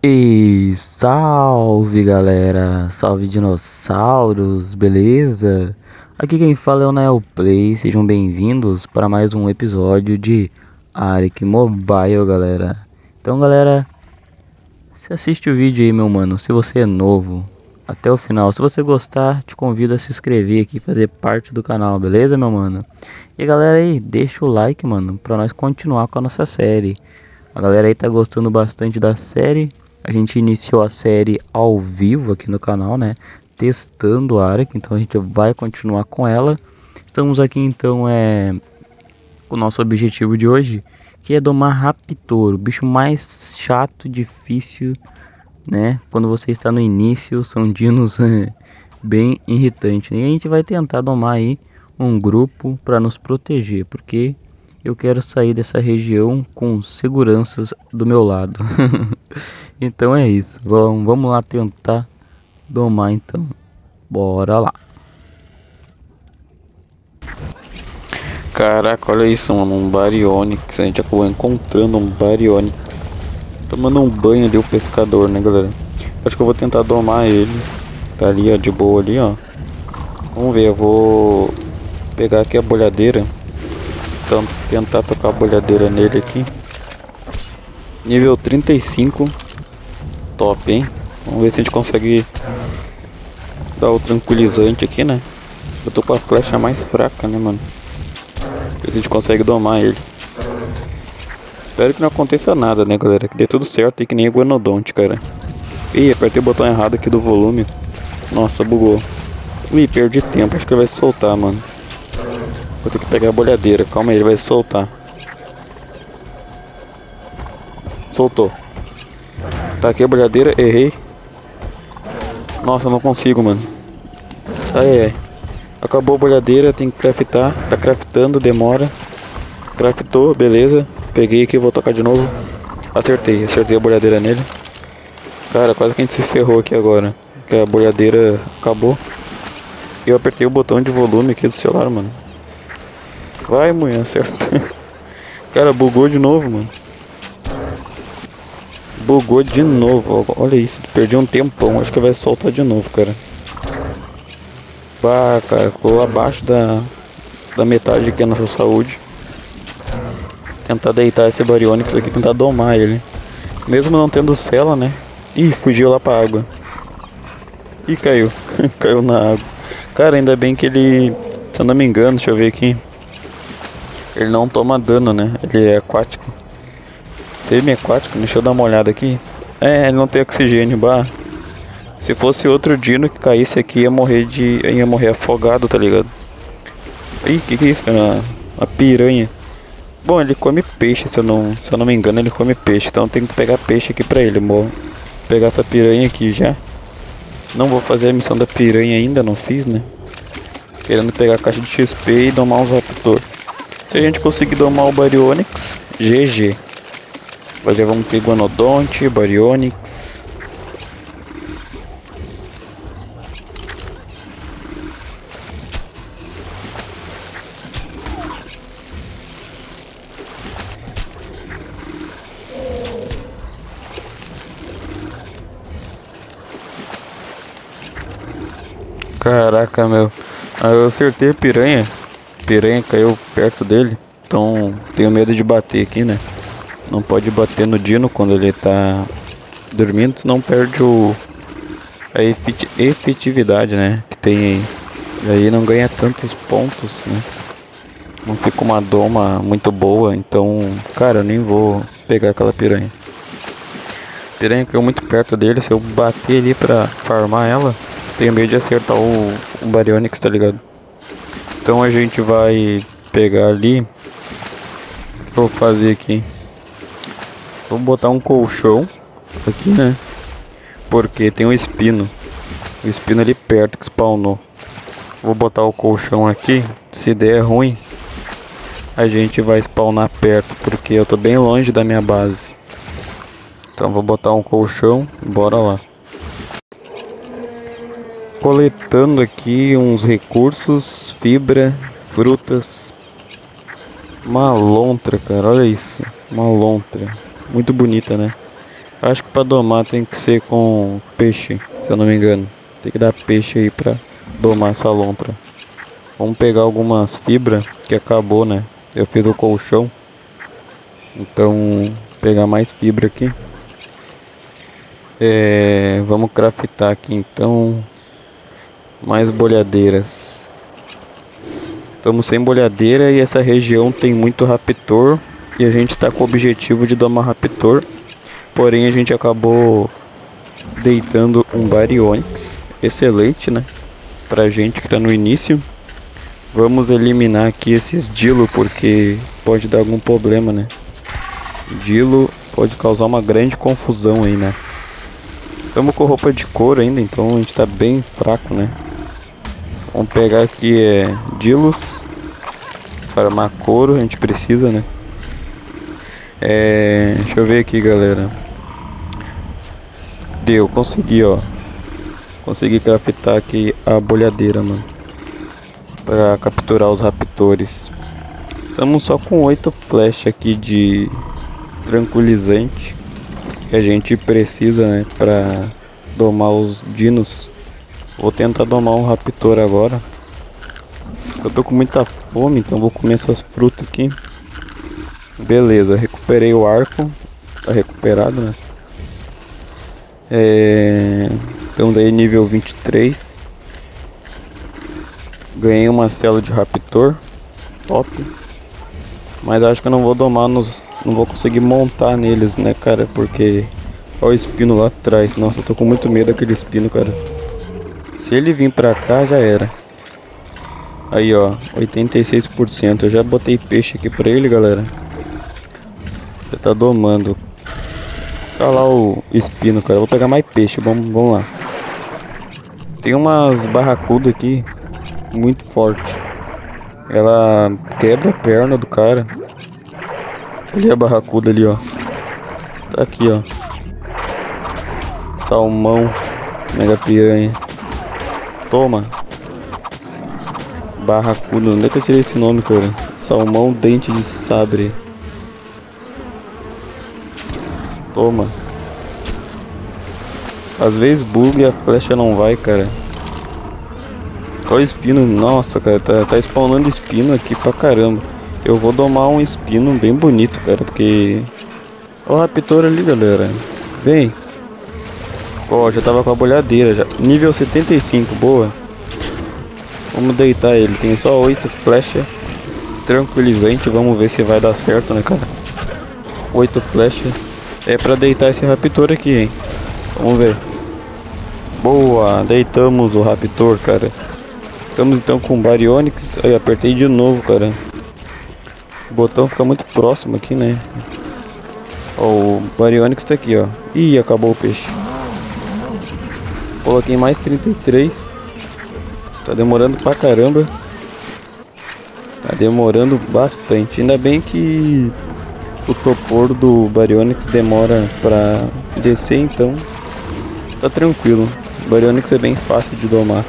E salve galera, salve dinossauros, beleza? Aqui quem fala é o Nael Play, sejam bem-vindos para mais um episódio de Ark Mobile, galera. Então, galera, se assiste o vídeo aí, meu mano, se você é novo, até o final. Se você gostar, te convido a se inscrever aqui, fazer parte do canal, beleza, meu mano? E galera aí, deixa o like, mano, para nós continuar com a nossa série. A galera aí tá gostando bastante da série. A gente iniciou a série ao vivo aqui no canal, né? Testando a Ark, então a gente vai continuar com ela. Estamos aqui então é o nosso objetivo de hoje, que é domar Raptor, o bicho mais chato, difícil, né? Quando você está no início, são dinos bem irritantes. E a gente vai tentar domar aí um grupo para nos proteger, porque eu quero sair dessa região com seguranças do meu lado. então é isso. Vamos, vamos lá tentar domar então. Bora lá. Caraca, olha isso, mano, um Baryonyx. A gente acabou encontrando um Baryonyx. Tomando um banho ali o pescador, né, galera? Acho que eu vou tentar domar ele. Tá ali, ó, de boa ali, ó. Vamos ver, eu vou pegar aqui a bolhadeira. Então, tentar tocar a bolhadeira nele aqui. Nível 35. Top, hein? Vamos ver se a gente consegue dar o tranquilizante aqui, né? Eu tô com a flecha mais fraca, né, mano? Ver se a gente consegue domar ele. Espero que não aconteça nada, né, galera? Que dê tudo certo e que nem o Guanodonte, cara. Ih, apertei o botão errado aqui do volume. Nossa, bugou. Ih, perdi tempo. Acho que ele vai soltar, mano. Vou ter que pegar a bolhadeira. Calma aí, ele vai soltar. Soltou. Tá aqui a bolhadeira. Errei. Nossa, não consigo, mano. Ai, ai. Acabou a bolhadeira, tem que craftar. Tá craftando, demora. Craftou, beleza. Peguei aqui, vou tocar de novo. Acertei, acertei a bolhadeira nele. Cara, quase que a gente se ferrou aqui agora. Porque a bolhadeira acabou. Eu apertei o botão de volume aqui do celular, mano. Vai, mulher, acerta. Cara, bugou de novo, mano. Bugou de novo. Olha isso, perdi um tempão. Acho que vai soltar de novo, cara. Bah, cara, ficou abaixo da, da metade aqui a nossa saúde. Tentar deitar esse Baryonyx aqui, tentar domar ele. Mesmo não tendo cela, né? Ih, fugiu lá pra água. Ih, caiu. caiu na água. Cara, ainda bem que ele... Se eu não me engano, deixa eu ver aqui. Ele não toma dano, né? Ele é aquático. Semi-aquático, deixa eu dar uma olhada aqui. É, ele não tem oxigênio, bah. Se fosse outro dino que caísse aqui, ia morrer de. ia morrer afogado, tá ligado? Ih, que que é isso, cara? Uma piranha. Bom, ele come peixe, se eu não, se eu não me engano, ele come peixe. Então tem que pegar peixe aqui pra ele, amor. Vou pegar essa piranha aqui já. Não vou fazer a missão da piranha ainda, não fiz, né? Querendo pegar a caixa de XP e domar os raptor. Se a gente conseguir domar o Baryonyx, GG. Mas já vamos ter Guanodonte, Baryonyx. Caraca, meu. Aí eu acertei a piranha. A piranha caiu perto dele. Então tenho medo de bater aqui, né? Não pode bater no Dino quando ele tá dormindo, senão perde o a efetividade, né? Que tem aí. E aí não ganha tantos pontos, né? Não fica uma doma muito boa, então, cara, eu nem vou pegar aquela piranha. Piranha caiu muito perto dele, se eu bater ali pra farmar ela, tenho medo de acertar o, o Baryonyx, tá ligado? Então a gente vai pegar ali. O que eu vou fazer aqui? Vou botar um colchão aqui, né? Porque tem um espino. O espino ali perto que spawnou. Vou botar o colchão aqui. Se der ruim, a gente vai spawnar perto. Porque eu tô bem longe da minha base. Então vou botar um colchão. Bora lá. Coletando aqui uns recursos, fibra, frutas. Uma lontra, cara. Olha isso. Uma lontra. Muito bonita, né? Acho que pra domar tem que ser com peixe, se eu não me engano. Tem que dar peixe aí pra domar essa lompra. Vamos pegar algumas fibras que acabou, né? Eu fiz o colchão. Então, pegar mais fibra aqui. É, vamos craftar aqui então mais bolhadeiras. Estamos sem bolhadeira e essa região tem muito raptor e a gente está com o objetivo de domar raptor. Porém a gente acabou deitando um Baryonyx, excelente, né? Pra gente que está no início. Vamos eliminar aqui esses Dilo porque pode dar algum problema, né? Dilo pode causar uma grande confusão aí, né? Estamos com roupa de couro ainda, então a gente tá bem fraco, né? Vamos pegar aqui é Dilos. Farmar couro, a gente precisa, né? É, deixa eu ver aqui, galera. Deu, consegui, ó. Consegui craftar aqui a bolhadeira, mano. Pra capturar os raptores. Estamos só com oito flash aqui de tranquilizante que a gente precisa, né, para domar os dinos. Vou tentar domar um raptor agora. Eu tô com muita fome, então vou comer essas frutas aqui. Beleza, recuperei o arco. Tá recuperado, né? É... Então daí nível 23. Ganhei uma célula de raptor. Top. Mas acho que eu não vou domar nos não vou conseguir montar neles, né, cara? Porque olha o espino lá atrás. Nossa, eu tô com muito medo daquele espino, cara. Se ele vir pra cá, já era. Aí, ó, 86%. Eu já botei peixe aqui pra ele, galera. Você tá domando. Tá lá o espino, cara. Eu vou pegar mais peixe. Vamos, vamos lá. Tem umas barracudas aqui. Muito forte. Ela quebra a perna do cara. É a barracuda ali, ó. Tá aqui, ó. Salmão. Mega piranha. Toma. Barracuda. Onde é que eu tirei esse nome, cara? Salmão dente de sabre. Toma. Às vezes bug e a flecha não vai, cara. Olha o espino. Nossa, cara. Tá, tá spawnando espino aqui pra caramba. Eu vou domar um espino bem bonito, cara, porque... Olha o raptor ali, galera. Vem. Ó, já tava com a bolhadeira já. Nível 75, boa. Vamos deitar ele. Tem só 8 flechas. Tranquilizante. Vamos ver se vai dar certo, né, cara? 8 flechas. É pra deitar esse raptor aqui, hein. Vamos ver. Boa, deitamos o raptor, cara. Estamos então com o Baryonyx. Aí, apertei de novo, cara. O botão fica muito próximo aqui, né? Ó, o Baryonyx tá aqui, ó. Ih, acabou o peixe. Coloquei mais 33. Tá demorando pra caramba. Tá demorando bastante. Ainda bem que o topor do Baryonyx demora pra descer, então tá tranquilo. O Baryonyx é bem fácil de domar.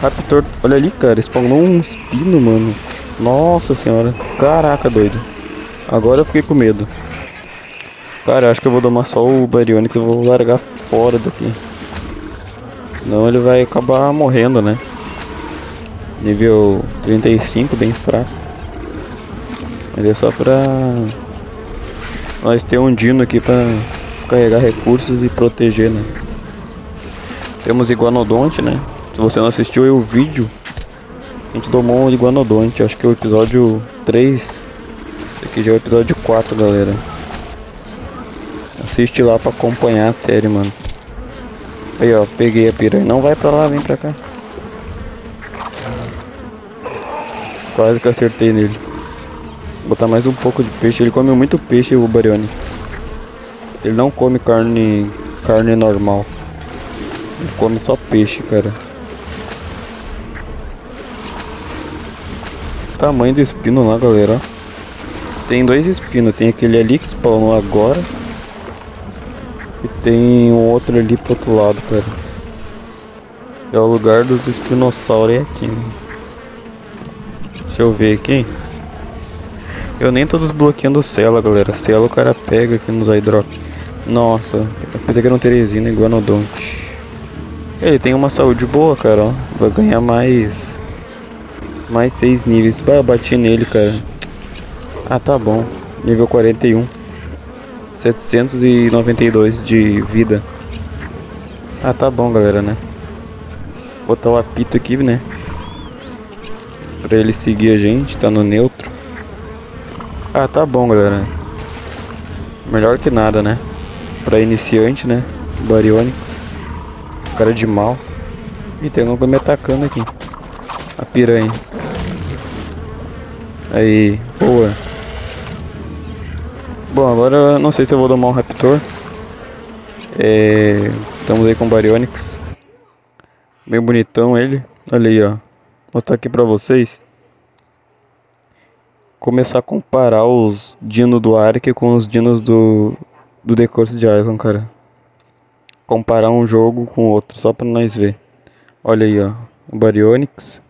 Raptor, olha ali, cara, spawnou um espino, mano. Nossa senhora. Caraca, doido. Agora eu fiquei com medo. Cara, acho que eu vou domar só o Baryonyx. Eu vou largar fora daqui. Não, ele vai acabar morrendo, né? Nível 35, bem fraco. Mas é só pra... Nós ter um dino aqui pra carregar recursos e proteger, né? Temos Iguanodonte, né? Se você não assistiu aí o vídeo a gente domou um iguanodonte, acho que é o episódio 3. Esse aqui já é o episódio 4, galera. Assiste lá pra acompanhar a série, mano. Aí, ó, peguei a piranha. Não vai pra lá, vem pra cá. Quase que acertei nele. Botar mais um pouco de peixe. Ele come muito peixe, o Barione. Ele não come carne, carne normal. Ele come só peixe, cara. tamanho do espino lá, galera. Tem dois espinos. Tem aquele ali que spawnou agora. E tem um outro ali pro outro lado, cara. É o lugar dos espinossauros é aqui. Né? Deixa eu ver aqui. Eu nem tô desbloqueando cela, galera. Cela o cara pega aqui nos iDrop. Nossa, eu pensei que era um Teresina Iguanodonte. Ele tem uma saúde boa, cara, ó. Vai ganhar mais... Mais 6 níveis. Bah, bati nele, cara. Ah, tá bom. Nível 41. 792 de vida. Ah, tá bom, galera, né? Botar o apito aqui, né? Pra ele seguir a gente, tá no neutro. Ah, tá bom, galera. Melhor que nada, né? Pra iniciante, né? Baryonyx. Cara de mal. E tem alguém me atacando aqui. A piranha. Aí, boa. Bom, agora não sei se eu vou domar um Raptor. É, estamos aí com o Baryonyx. Bem bonitão ele. Olha aí, ó. Vou mostrar aqui pra vocês. Começar a comparar os dinos do Ark com os dinos do, do The de Island, cara. Comparar um jogo com outro, só pra nós ver. Olha aí, ó. O Baryonyx.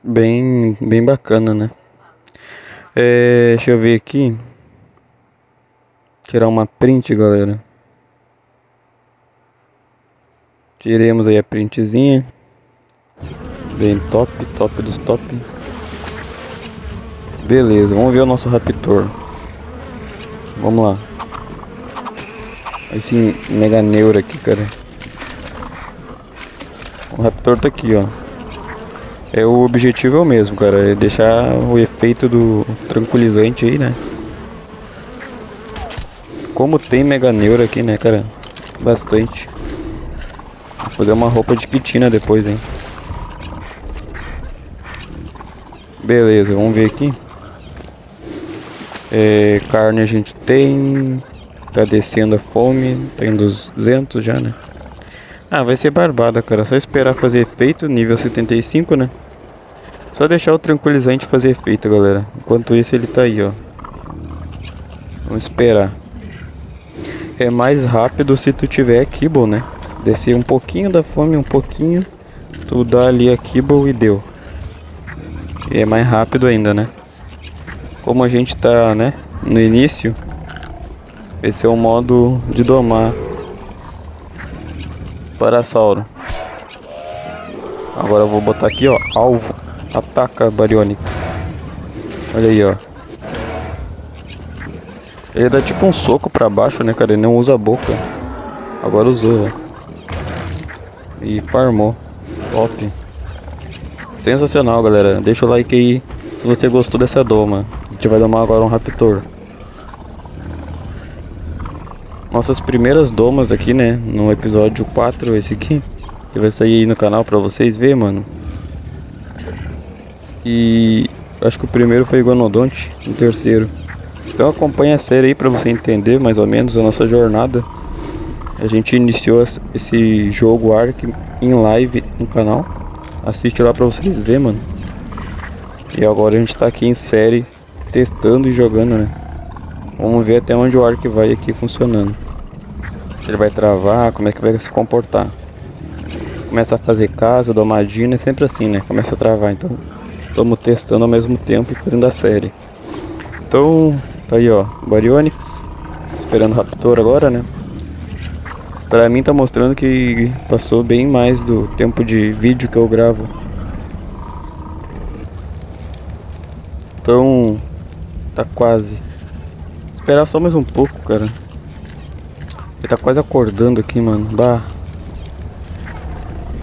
Bem, bem bacana, né? É, deixa eu ver aqui. Tirar uma print, galera. Tiremos aí a printzinha. Bem top, top dos top. Beleza, vamos ver o nosso Raptor. Vamos lá. Esse mega neuro aqui, cara. O Raptor tá aqui, ó. É o objetivo é o mesmo, cara, é deixar o efeito do tranquilizante aí, né? Como tem mega neuro aqui, né, cara? Bastante. Vou fazer uma roupa de quitina depois, hein? Beleza, vamos ver aqui. É, carne a gente tem. Tá descendo a fome. Tem 200 já, né? Ah, vai ser barbada, cara. Só esperar fazer efeito, nível 75, né? Só deixar o tranquilizante fazer efeito, galera. Enquanto isso, ele tá aí, ó. Vamos esperar. É mais rápido se tu tiver Kibble, né? Descer um pouquinho da fome, um pouquinho. Tu dá ali a Kibble e deu. E é mais rápido ainda, né? Como a gente tá, né, no início, esse é o modo de domar Parasauro. Agora eu vou botar aqui, ó, alvo, ataca Baryonyx. Olha aí, ó. Ele dá tipo um soco pra baixo, né, cara? Ele não usa a boca. Agora usou, ó. E farmou. Top. Sensacional, galera. Deixa o like aí se você gostou dessa doma. A gente vai domar agora um Raptor. Nossas primeiras domas aqui, né? No episódio 4, esse aqui. Que vai sair aí no canal pra vocês verem, mano. E acho que o primeiro foi Iguanodonte, o terceiro. Então acompanha a série aí pra você entender mais ou menos a nossa jornada. A gente iniciou esse jogo Ark em live no canal. Assiste lá pra vocês verem, mano. E agora a gente tá aqui em série, testando e jogando, né? Vamos ver até onde o arc vai aqui funcionando. Se ele vai travar, como é que vai se comportar. Começa a fazer casa, domadina, é sempre assim, né? Começa a travar, então estamos testando ao mesmo tempo e fazendo a série. Então, tá aí ó, Baryonyx, esperando o Raptor agora, né? Pra mim tá mostrando que passou bem mais do tempo de vídeo que eu gravo. Então, tá quase. Esperar só mais um pouco, cara. Ele tá quase acordando aqui, mano. Bah.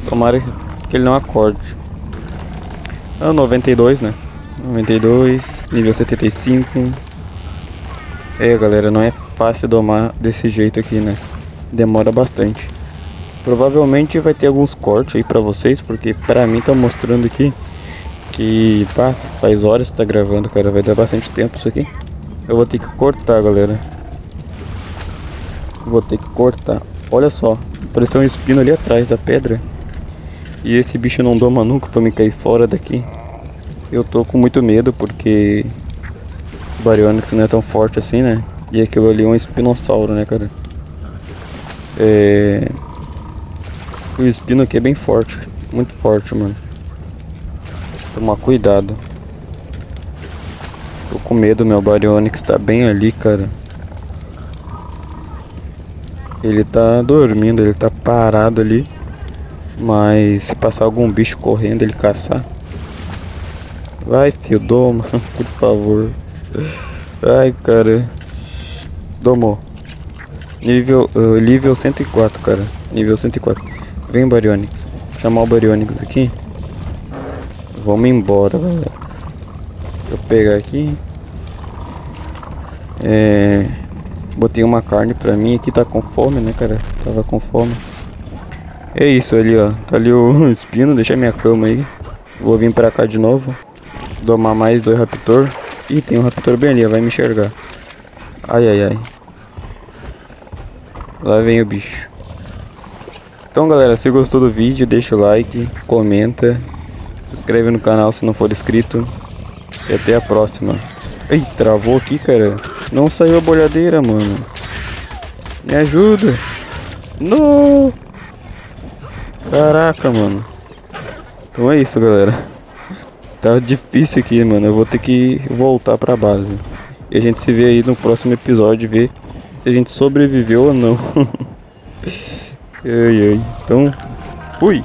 Tomara que ele não acorde. É o 92, né? 92, nível 75. É, galera, não é fácil domar desse jeito aqui, né? Demora bastante. Provavelmente vai ter alguns cortes aí pra vocês, porque pra mim tá mostrando aqui que pá, faz horas que tá gravando, cara, vai dar bastante tempo isso aqui. Eu vou ter que cortar, galera. Vou ter que cortar. Olha só, apareceu um espino ali atrás da pedra. E esse bicho não doma nunca pra me cair fora daqui. Eu tô com muito medo porque o Baryonyx não é tão forte assim, né? E aquilo ali é um espinossauro, né, cara? É... O espino aqui é bem forte, muito forte, mano. Tomar cuidado. Tô com medo, meu Baryonyx tá bem ali, cara. Ele tá dormindo, ele tá parado ali. Mas se passar algum bicho correndo, ele caçar. Vai, fio, doma, por favor. Ai, cara. Domou. Nível, uh, nível 104, cara. Nível 104. Vem, Baryonyx. Chamar o Baryonyx aqui. Vamos embora. Deixa eu pegar aqui. É... Botei uma carne pra mim aqui, tá com fome, né, cara? Tava com fome. É isso ali, ó. Tá ali o espino, deixa minha cama aí. Vou vir pra cá de novo. Domar mais dois raptor. Ih, tem um raptor bem ali, vai me enxergar. Ai, ai, ai. Lá vem o bicho. Então, galera, se gostou do vídeo, deixa o like, comenta. Se inscreve no canal se não for inscrito. E até a próxima. Ei, travou aqui, cara. Não saiu a bolhadeira, mano. Me ajuda. Não. Caraca, mano. Então é isso, galera. Tá difícil aqui, mano. Eu vou ter que voltar pra base. E a gente se vê aí no próximo episódio, ver se a gente sobreviveu ou não. ai, ai. Então, fui.